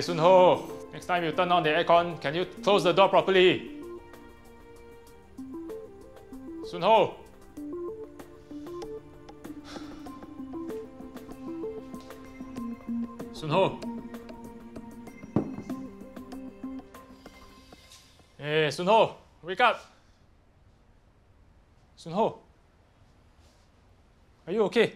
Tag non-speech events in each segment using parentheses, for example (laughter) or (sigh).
Hey, Sun Ho, next time you turn on the aircon, can you close the door properly? Sun Ho! Sun Ho! Hey, Sun Ho, wake up! Sun Ho, are you okay?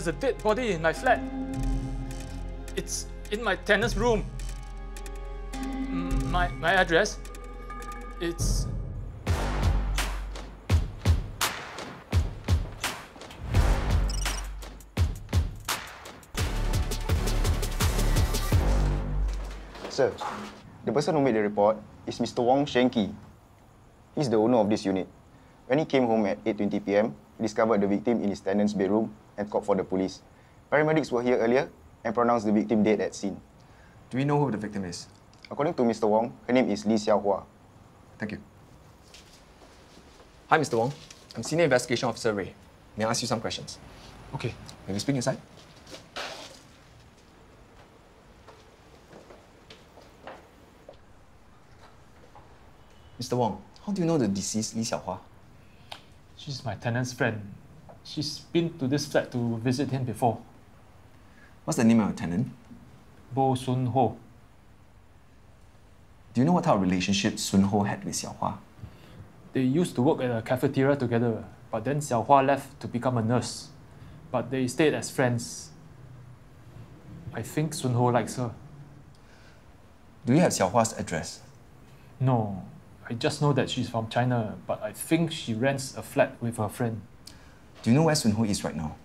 There's a dead body in my flat. It's in my tenant's room. Mm, My, my address? It's. Sir, the person who made the report is Mr. Wong Shenki. He's the owner of this unit. When he came home at 8.20 p.m., he discovered the victim in his tenant's bedroom and called for the police. Paramedics were here earlier and pronounced the victim dead at scene. Do we know who the victim is? According to Mr. Wong, her name is Lee Xiaohua. Thank you. Hi, Mr. Wong. I'm Senior Investigation Officer Ray. May I ask you some questions? Okay. May we speak inside? Mr. Wong, how do you know the deceased Li Xiaohua? She's my tenant's friend. She's been to this flat to visit him before. What's the name of your tenant? Bo Sun Ho. Do you know what type of relationship Sun Ho had with Xiaohua? They used to work at a cafeteria together, but then Xiao Hua left to become a nurse. But they stayed as friends. I think Sun Ho likes her. Do you have Xiaohua's address? No, I just know that she's from China, but I think she rents a flat with her friend. Do you know where Sun Ho is right now?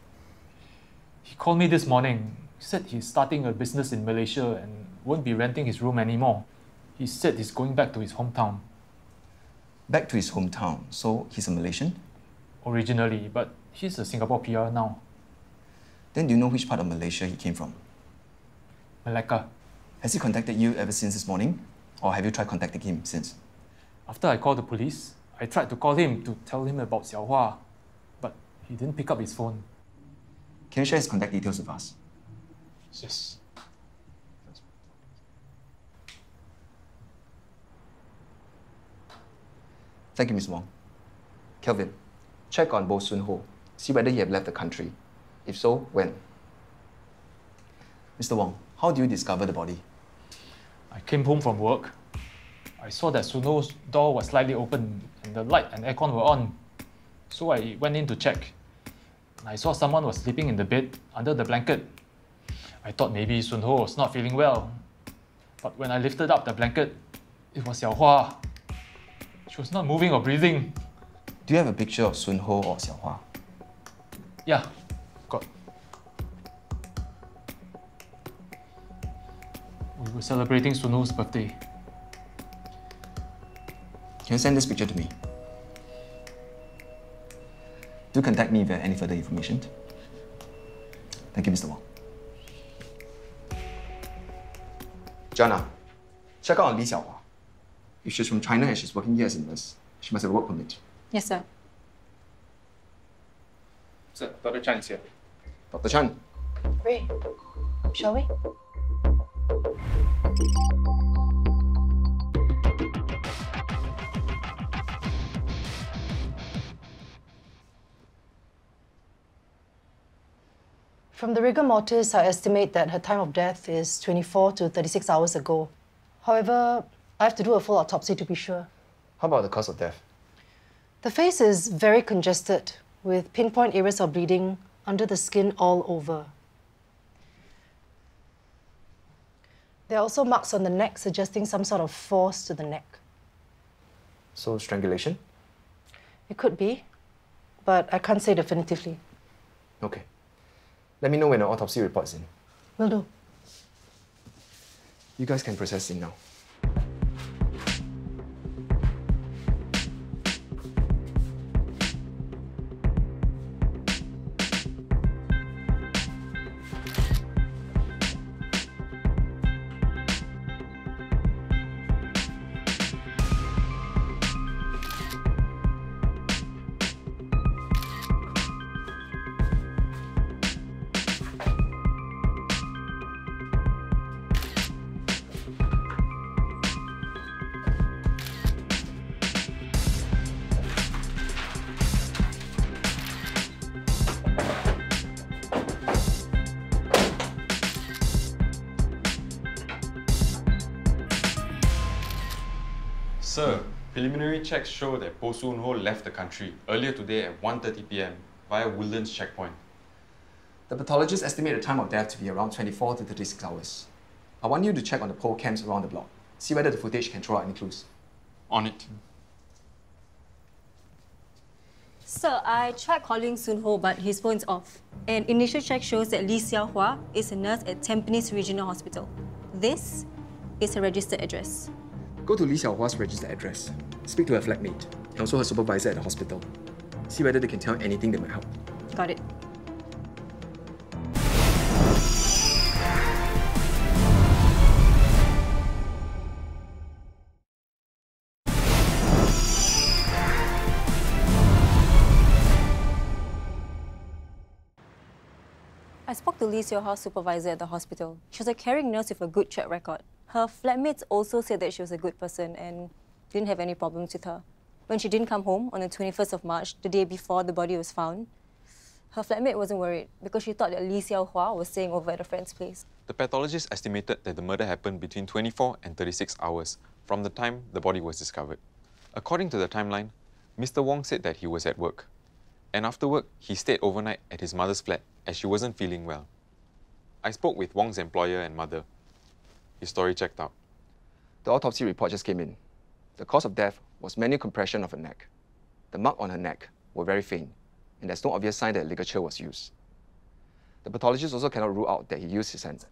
He called me this morning. He said he's starting a business in Malaysia and won't be renting his room anymore. He said he's going back to his hometown Back to his hometown, so he's a Malaysian? originally, but he's a Singapore PR now. Then do you know which part of Malaysia he came from? Malacca. Has he contacted you ever since this morning? Or have you tried contacting him since? After I called the police, I tried to call him to tell him about Xiao Hua, he didn't pick up his phone. Can you share his contact details with us? Yes. Thank you, Ms. Wong. Kelvin, check on Bo Sun Ho. See whether he have left the country. If so, when? Mr. Wong, how do you discover the body? I came home from work. I saw that Sun Ho's door was slightly open and the light and aircon were on. So I went in to check. I saw someone was sleeping in the bed under the blanket. I thought maybe Sunho was not feeling well. But when I lifted up the blanket, it was Xiao Hua. She was not moving or breathing. Do you have a picture of Sun Ho or Xiao Hua? Yeah, got. We were celebrating Sun Ho's birthday. Can you send this picture to me? Do contact me if you have any further information. Thank you, Mr. Wong. Jana, check out on Li Xiaohua. If she's from China and she's working here as a nurse, she must have a work permit. Yes, sir. Sir, Dr. Chan is here. Dr. Chan, Ray, shall we? From the rigor mortis, I estimate that her time of death is 24 to 36 hours ago. However, I have to do a full autopsy to be sure. how about the cause of death? The face is very congested, with pinpoint areas of bleeding under the skin all over. There are also marks on the neck suggesting some sort of force to the neck. So, strangulation? It could be, but I can't say definitively. Okay. Let me know when the autopsy report is in. Will do. You guys can process in now. Sir, preliminary checks show that Bo Soon Ho left the country earlier today at 1.30 pm via Woodlands checkpoint. The pathologists estimate the time of death to be around 24 to 36 hours. I want you to check on the pole cams around the block. See whether the footage can throw out any clues. On it. Sir, I tried calling Soon Ho, but his phone's off. An initial check shows that Lee Xiao Hua is a nurse at Tampines Regional Hospital. This is her registered address. Go to Lee Xiaohua's registered address. Speak to her flatmate and also her supervisor at the hospital. See whether they can tell anything that might help. Got it. I spoke to Lee Xiaohua's supervisor at the hospital. She was a caring nurse with a good track record. Her flatmates also said that she was a good person and didn't have any problems with her. When she didn't come home on the 21st of March, the day before the body was found, her flatmate wasn't worried because she thought that Lee Xiao Hua was staying over at a friend's place. The pathologist estimated that the murder happened between 24 and 36 hours from the time the body was discovered. According to the timeline, Mr. Wong said that he was at work. And after work, he stayed overnight at his mother's flat as she wasn't feeling well. I spoke with Wong's employer and mother. His story checked out. The autopsy report just came in. The cause of death was manual compression of her neck. The mark on her neck were very faint, and there's no obvious sign that ligature was used. The pathologist also cannot rule out that he used his hands.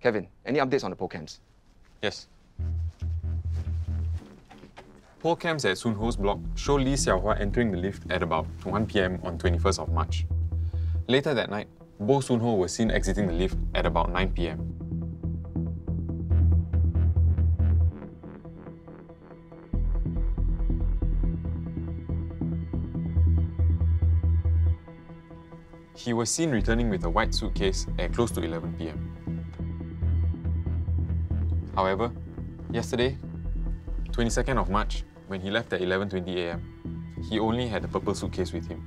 Kevin, any updates on the pole cams? Yes. Pole cams at Soon Ho's block show Lee Xiaohua entering the lift at about 1 pm on 21st of March. Later that night, Bo Soon Ho was seen exiting the lift at about 9 pm. He was seen returning with a white suitcase at close to 11 pm. However, yesterday, 22nd of March, when he left at 11.20 am, he only had a purple suitcase with him.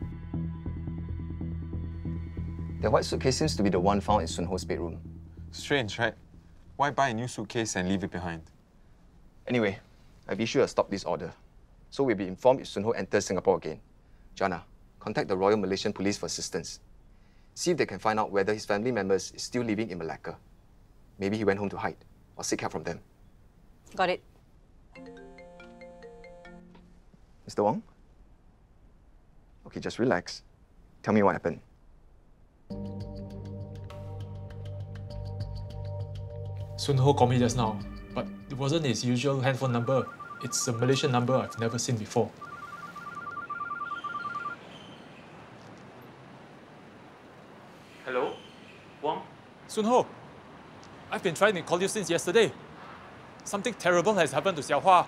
The white suitcase seems to be the one found in Sun Ho's bedroom. Strange, right? Why buy a new suitcase and leave it behind? Anyway, I've issued a stop this order. So we'll be informed if Sun Ho enters Singapore again. Jana, contact the Royal Malaysian Police for assistance. See if they can find out whether his family members is still living in Malacca. Maybe he went home to hide or seek help from them. Got it. Mr. Wong? Okay, just relax. Tell me what happened. Sun Ho called me just now, but it wasn't his usual handphone number. It's a Malaysian number I've never seen before. Hello? Wong? Sun Ho, I've been trying to call you since yesterday. Something terrible has happened to Xiao Hua.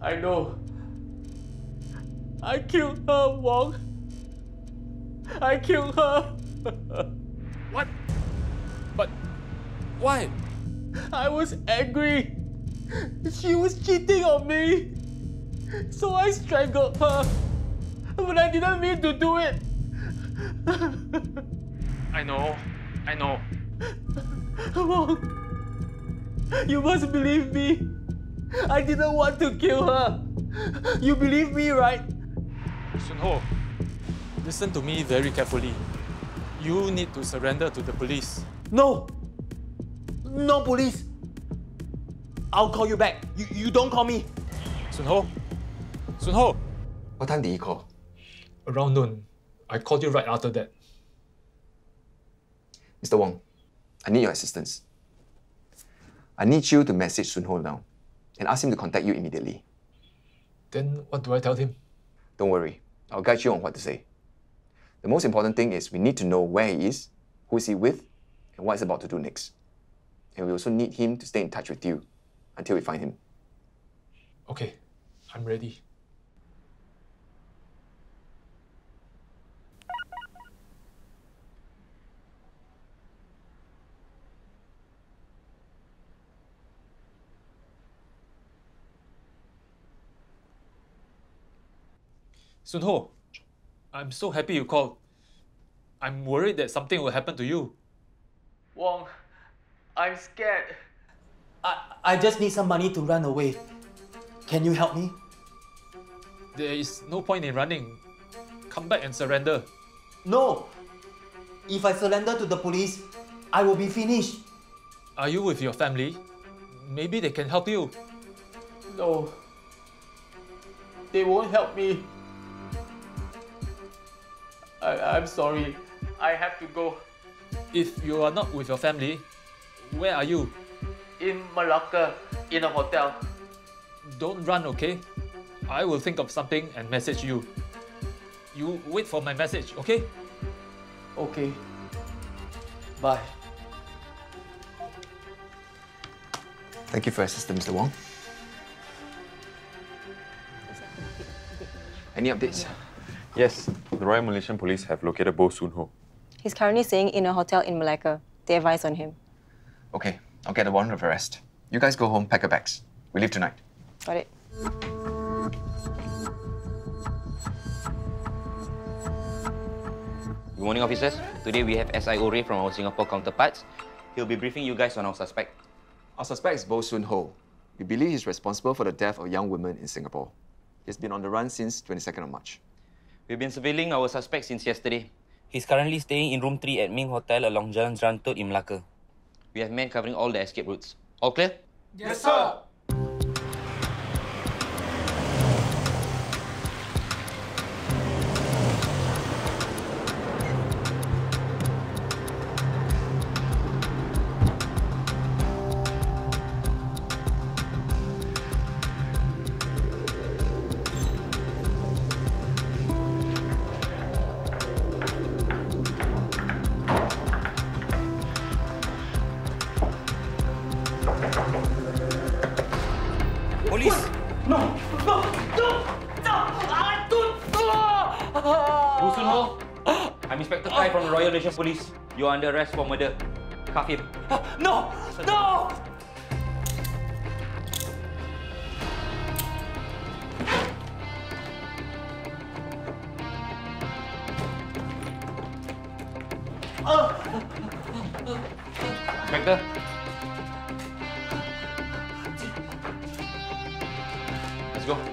I know. I killed her, Wong. I killed her. (laughs) what? But why? I was angry. She was cheating on me. So I strangled her. But I didn't mean to do it. (laughs) I know. I know. Wong, you must believe me. I didn't want to kill her. You believe me, right? Sun Ho, listen to me very carefully. You need to surrender to the police. No! No police! I'll call you back. You, you don't call me. Sun Ho? Sun Ho? What time did he call? Around noon. I called you right after that. Mr. Wong, I need your assistance. I need you to message Sun Ho now and ask him to contact you immediately. Then what do I tell him? Don't worry, I'll guide you on what to say. The most important thing is we need to know where he is, who is he with, and what he's about to do next. And we also need him to stay in touch with you until we find him. Okay, I'm ready. Sun Ho, I'm so happy you called. I'm worried that something will happen to you. Wong, I'm scared. I, I just need some money to run away. Can you help me? There is no point in running. Come back and surrender. No! If I surrender to the police, I will be finished. Are you with your family? Maybe they can help you. No. They won't help me. I, I'm sorry. I have to go. If you are not with your family, where are you? In Malacca, in a hotel. Don't run, okay? I will think of something and message you. You wait for my message, okay? Okay. Bye. Thank you for your assistance, Mr. Wong. Any updates? Yes, the Royal Malaysian Police have located Bo Soon Ho. He's currently staying in a hotel in Malacca. They advise on him. Okay, I'll get a warrant of arrest. You guys go home, pack your bags. We leave tonight. Got it? Good morning, officers. Today we have SIO Ray from our Singapore counterparts. He'll be briefing you guys on our suspect. Our suspect is Bo Soon Ho. We believe he's responsible for the death of young women in Singapore. He's been on the run since 22nd of March. We've been surveilling our suspect since yesterday. He's currently staying in room 3 at Ming Hotel along Jalan Zrantut in Malacca. We have men covering all the escape routes. All clear? Yes, sir! Police. You're under arrest for murder. Cuff him. No! No! Inspector? Let's go.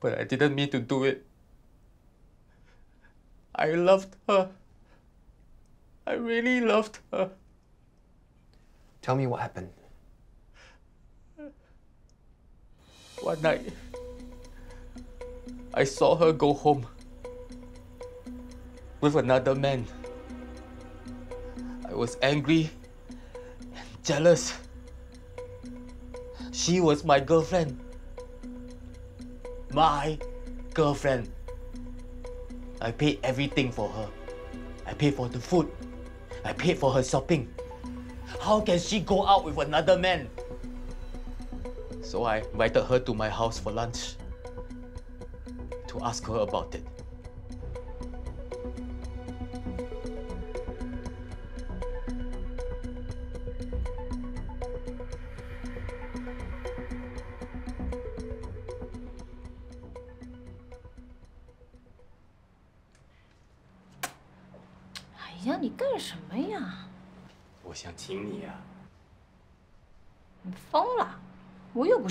But I didn't mean to do it. I loved her. I really loved her. Tell me what happened. One night, I saw her go home with another man. I was angry and jealous. She was my girlfriend. My girlfriend. I paid everything for her. I paid for the food. I paid for her shopping. How can she go out with another man? So I invited her to my house for lunch to ask her about it. “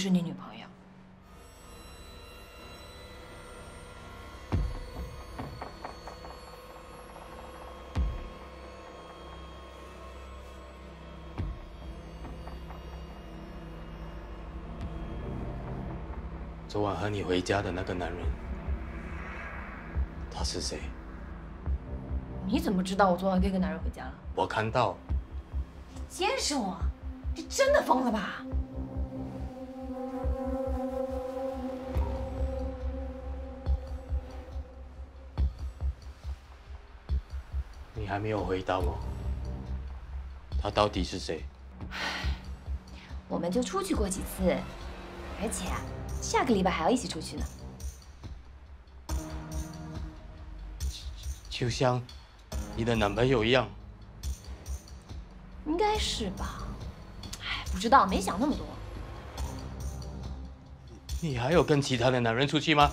是你女朋友。昨晚和你回家的那个男人，他是谁？你怎么知道我昨晚跟一个男人回家了？我看到。监视我？你真的疯了吧？你还没有回答我，他他到底是谁？我们就出去过几次，而且啊，下个礼拜还要一起出去呢。就像你的男朋友一样。应该是吧？哎，不知道，没想那么多。你还有跟其他的男人出去吗？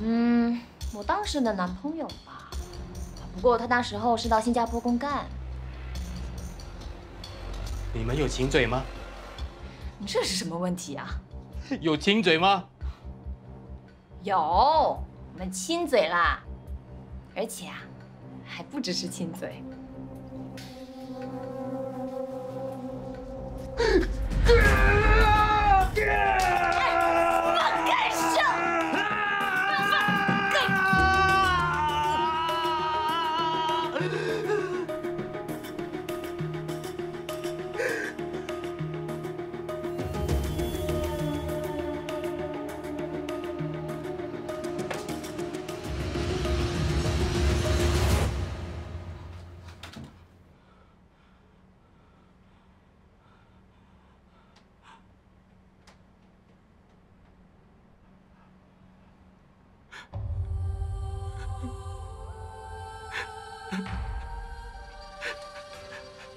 嗯，我当时的男朋友吧。不过他那时候是到新加坡公干。你们有亲嘴吗？这是什么问题啊？(laughs) 有亲嘴吗？有，我们亲嘴啦，而且啊，还不只是亲嘴。(laughs)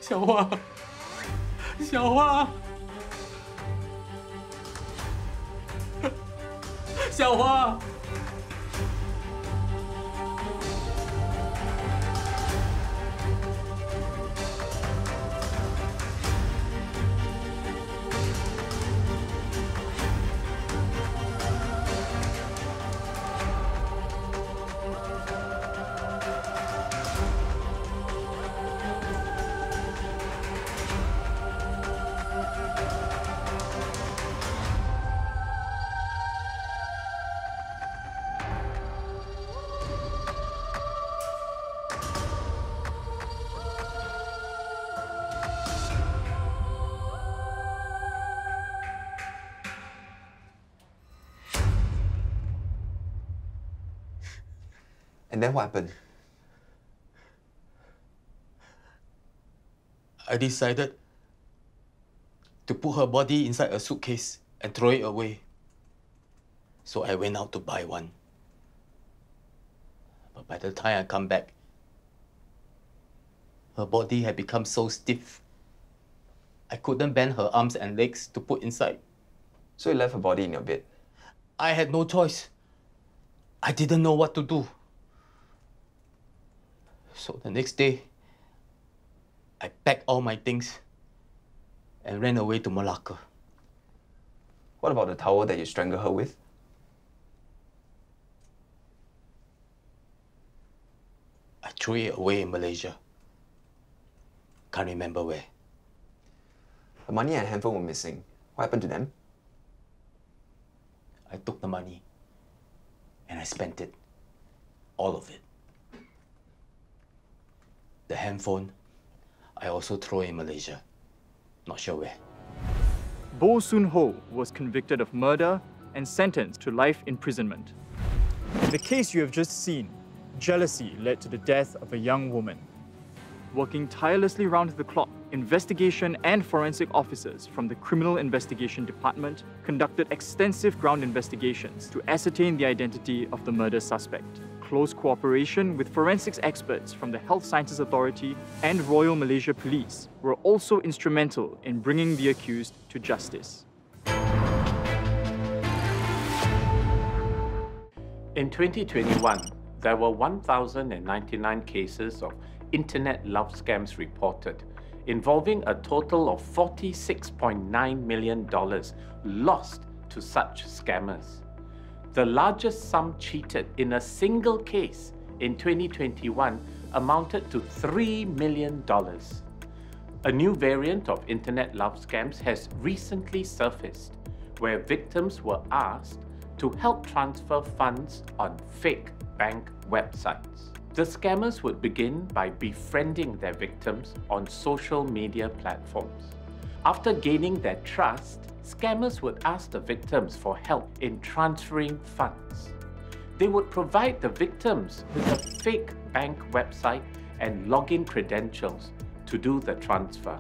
小花，小花，小花。And then what happened? I decided to put her body inside a suitcase and throw it away. So I went out to buy one. But by the time I come back, her body had become so stiff. I couldn't bend her arms and legs to put inside. So you left her body in your bed? I had no choice. I didn't know what to do. So the next day, I packed all my things and ran away to Malacca. What about the towel that you strangled her with? I threw it away in Malaysia. Can't remember where. The money and handphone were missing. What happened to them? I took the money and I spent it. All of it. The handphone, I also threw in Malaysia. Not sure where. Bo Soon Ho was convicted of murder and sentenced to life imprisonment. In the case you have just seen, jealousy led to the death of a young woman. Working tirelessly round the clock, investigation and forensic officers from the Criminal Investigation Department conducted extensive ground investigations to ascertain the identity of the murder suspect. Close cooperation with forensics experts from the Health Sciences Authority and Royal Malaysia Police were also instrumental in bringing the accused to justice. In 2021, there were 1,099 cases of internet love scams reported, involving a total of $46.9 million lost to such scammers. The largest sum cheated in a single case in 2021 amounted to $3 million. A new variant of internet love scams has recently surfaced, where victims were asked to help transfer funds on fake bank websites. The scammers would begin by befriending their victims on social media platforms. After gaining their trust, scammers would ask the victims for help in transferring funds. They would provide the victims with a fake bank website and login credentials to do the transfer.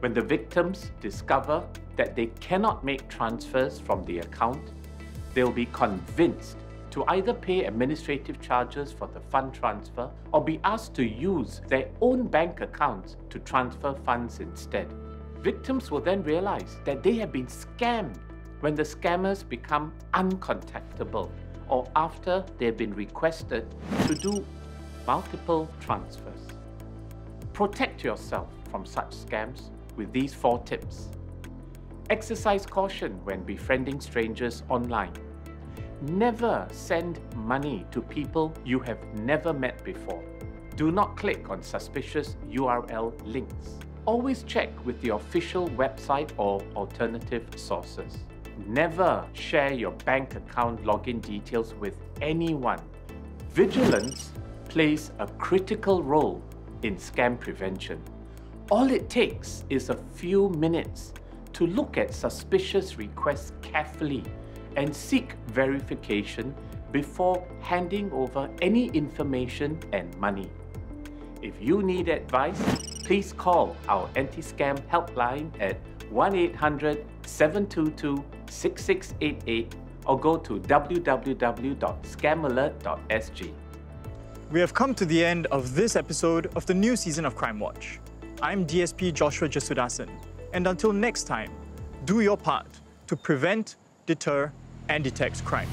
When the victims discover that they cannot make transfers from the account, they'll be convinced to either pay administrative charges for the fund transfer or be asked to use their own bank accounts to transfer funds instead. Victims will then realize that they have been scammed when the scammers become uncontactable or after they have been requested to do multiple transfers. Protect yourself from such scams with these four tips. Exercise caution when befriending strangers online. Never send money to people you have never met before. Do not click on suspicious URL links. Always check with the official website or alternative sources. Never share your bank account login details with anyone. Vigilance plays a critical role in scam prevention. All it takes is a few minutes to look at suspicious requests carefully and seek verification before handing over any information and money. If you need advice, please call our anti-scam helpline at 1-800-722-6688 or go to www.scamalert.sg. We have come to the end of this episode of the new season of Crime Watch. I'm DSP Joshua Jasudasan, and until next time, do your part to prevent, deter, and detect crime.